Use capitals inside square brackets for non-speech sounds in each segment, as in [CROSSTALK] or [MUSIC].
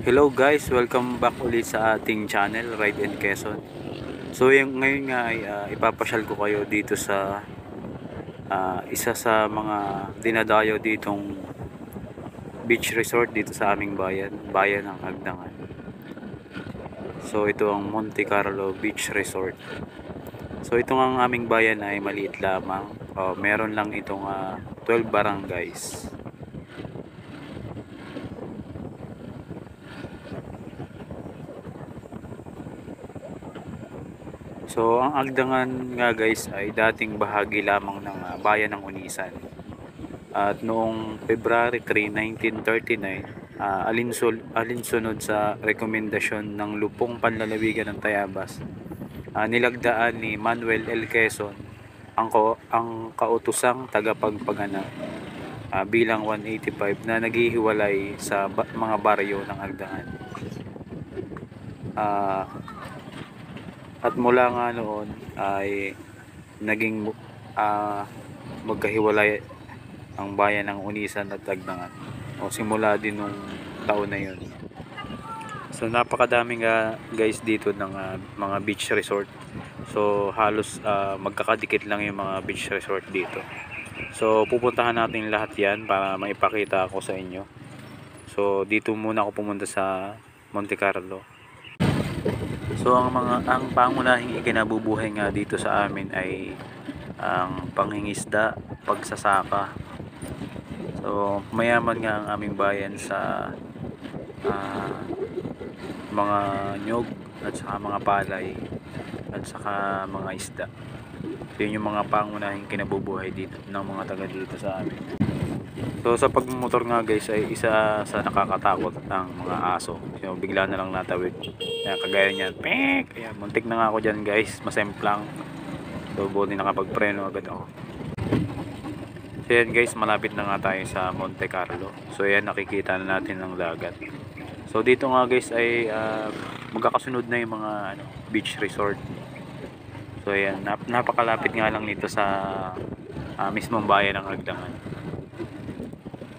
Hello guys, welcome back ulit sa ating channel, Ride and Quezon. So yung, ngayon nga ay ah, ipapasyal ko kayo dito sa ah, isa sa mga dinadayo ditong beach resort dito sa aming bayan, bayan ng Agdangan. So ito ang Monte Carlo Beach Resort. So itong ang aming bayan ay maliit lamang. Oh, meron lang itong ah, 12 barangays. So, ang Agdangan nga guys ay dating bahagi lamang ng ah, bayan ng Unisan. At noong February 3, 1939, ah, alinsul, alinsunod sa rekomendasyon ng lupong panlalawigan ng Tayabas, ah, nilagdaan ni Manuel L. Quezon ang, ko, ang kautusang tagapagpagana ah, bilang 185 na naghihiwalay sa ba- mga baryo ng Agdangan. Ah, at mula nga noon ay naging ah, magkahiwalay ang bayan ng Unisan at Tagdangan. O simula din nung taon na yun. So napakadami nga guys dito ng ah, mga beach resort. So halos ah, magkakadikit lang yung mga beach resort dito. So pupuntahan natin lahat yan para maipakita ako sa inyo. So dito muna ako pumunta sa Monte Carlo. So ang mga ang pangunahing ikinabubuhay nga dito sa amin ay ang panghingisda, pagsasaka. So mayaman nga ang aming bayan sa ah, mga nyog at saka mga palay at saka mga isda. So yun yung mga pangunahing kinabubuhay dito ng mga taga dito sa amin. So sa pagmumotor nga guys ay isa sa nakakatakot ang mga aso. So bigla na lang natawid. Kaya kagaya niyan. Pek! Ayan, muntik na nga ako dyan guys. Masemplang. So buti nakapagpreno agad ako. So yan guys, malapit na nga tayo sa Monte Carlo. So yan, nakikita na natin ang dagat. So dito nga guys ay ah, magkakasunod na yung mga ano, beach resort. So yan, nap- napakalapit nga lang nito sa ah, mismong bayan ng Agdangan.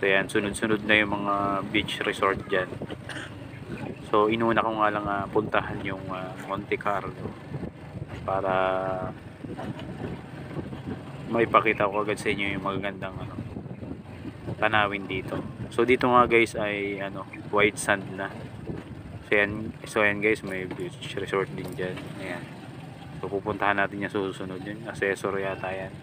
So yan, sunod-sunod na yung mga beach resort dyan. So inuna ko nga lang ah, puntahan yung ah, Monte Carlo para maipakita ko agad sa inyo yung magagandang ano, tanawin dito. So dito nga guys ay ano, white sand na. So yan, so yan guys, may beach resort din dyan. Ayan. So pupuntahan natin yung susunod yun. Assessor yata yan.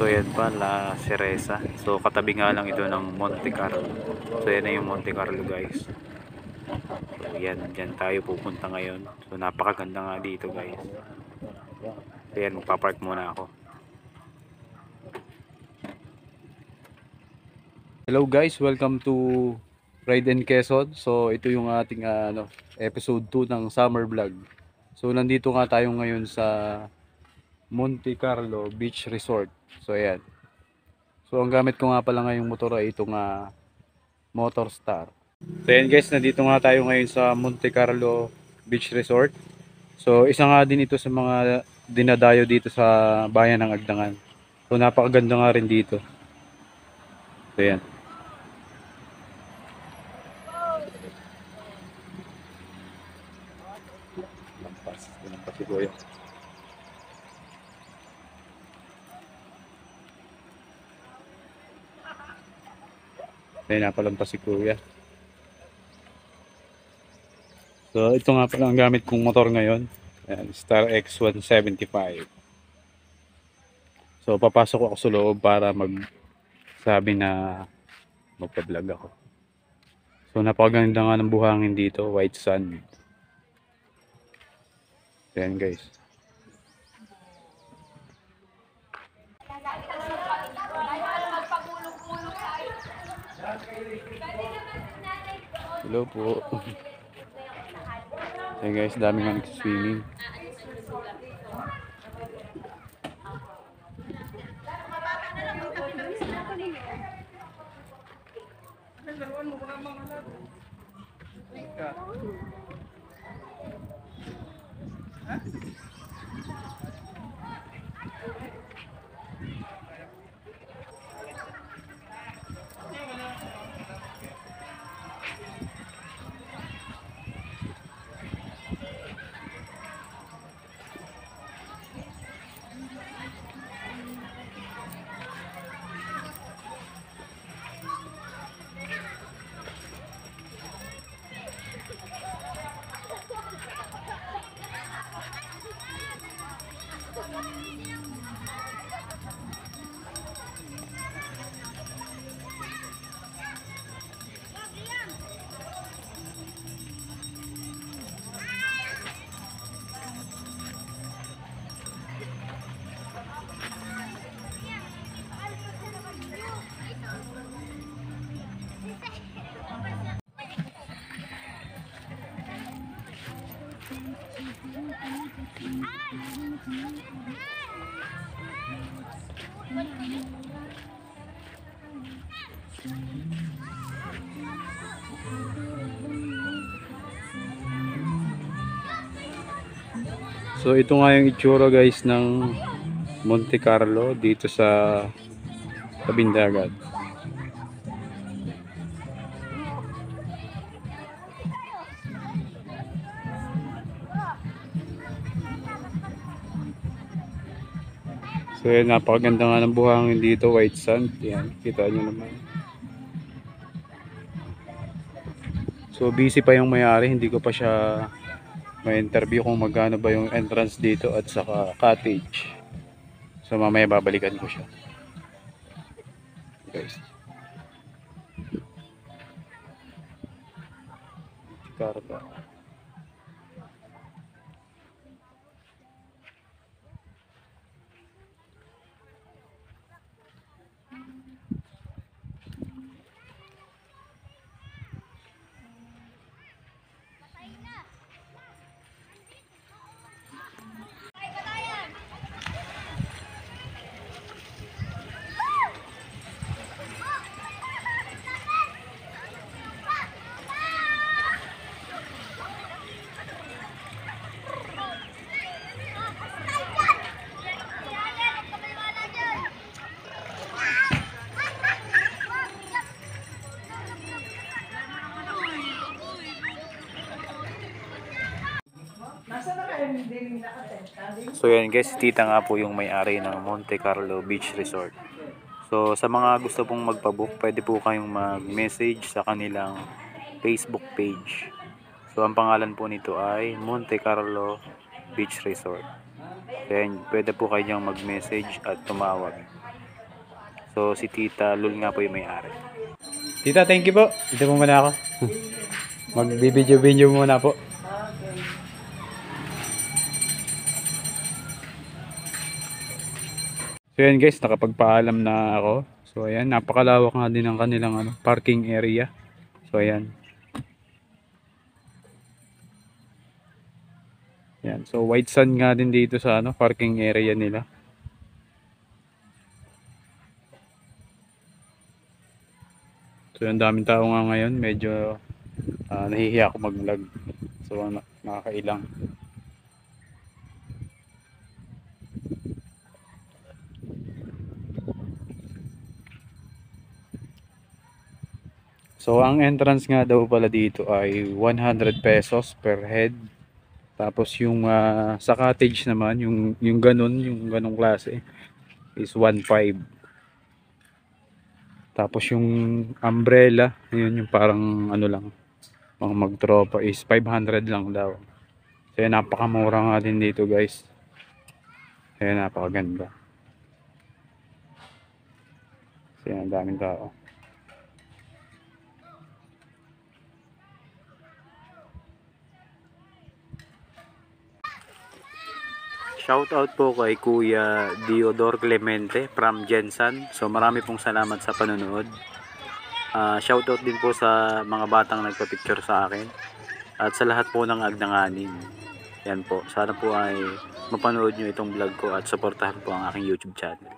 So yan pa, La Cereza. So katabi nga lang ito ng Monte Carlo. So yan na yung Monte Carlo guys. So yan, dyan tayo pupunta ngayon. So napakaganda nga dito guys. So yan, magpapark muna ako. Hello guys, welcome to Ride and Quezon. So ito yung ating ah, ano, episode 2 ng summer vlog. So nandito nga tayo ngayon sa Monte Carlo Beach Resort. So ayan. So ang gamit ko nga pala ngayong motor ay itong ah, Motor Star. So ayan guys, nandito nga tayo ngayon sa Monte Carlo Beach Resort. So isa nga din ito sa mga dinadayo dito sa bayan ng Agdangan. So napakaganda nga rin dito. So ayan. Lampas, lampas si Kuya. Ayun, napalampas si Kuya. So, ito nga pala ang gamit kong motor ngayon. Ayan, Star X175. So, papasok ako sa loob para mag sabi na magpa-vlog ako. So, napakaganda nga ng buhangin dito. White sand. Ayan guys. Hello po. Hey guys, dami nga nagsiswimming. Huh? So ito nga yung itsura guys ng Monte Carlo dito sa tabing dagat. So yan, napakaganda nga ng buhangin dito, white sand. Yan, kita nyo naman. So busy pa yung may-ari, hindi ko pa siya may interview kung magkano ba yung entrance dito at saka cottage. So mamaya babalikan ko siya. Guys. Jakarta. So yan guys, tita nga po yung may-ari ng Monte Carlo Beach Resort. So sa mga gusto pong magpabook, pwede po kayong mag-message sa kanilang Facebook page. So ang pangalan po nito ay Monte Carlo Beach Resort. So yan, pwede po kayong mag-message at tumawag. So si Tita Lul nga po yung may-ari. Tita, thank you po. Dito po muna ako. [LAUGHS] Magbibideo-video muna po. So yan guys, nakapagpaalam na ako. So ayan, napakalawak nga din ng kanilang ano, parking area. So ayan. Yan, so white sand nga din dito sa ano, parking area nila. So ang daming tao nga ngayon, medyo ah, nahihiya ako mag-vlog. So na- nakakailang. So ang entrance nga daw pala dito ay 100 pesos per head. Tapos yung ah, sa cottage naman, yung yung ganun, yung ganung klase is 1.5. Tapos yung umbrella, yun yung parang ano lang, mga magtropa is 500 lang daw. Kaya napakamura nga din dito guys. Kaya napakaganda. Kaya ang daming tao. Shoutout po kay Kuya Diodor Clemente from Jensan. So marami pong salamat sa panonood. Ah, shoutout din po sa mga batang nagpa-picture sa akin. At sa lahat po ng agnanganin. Yan po. Sana po ay mapanood nyo itong vlog ko at supportahan po ang aking YouTube channel.